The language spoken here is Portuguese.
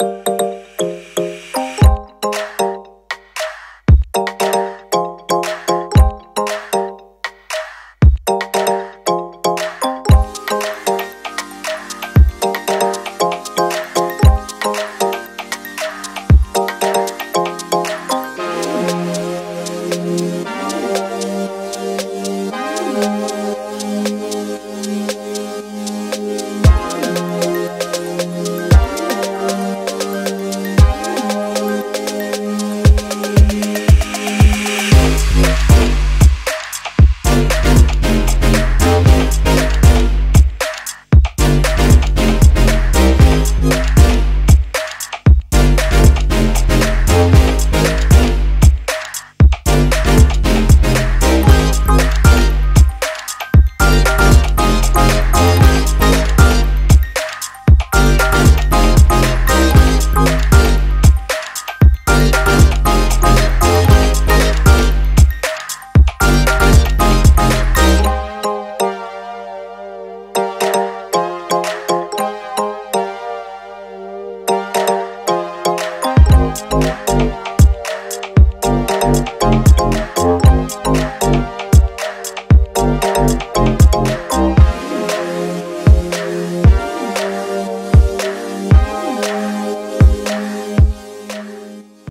Música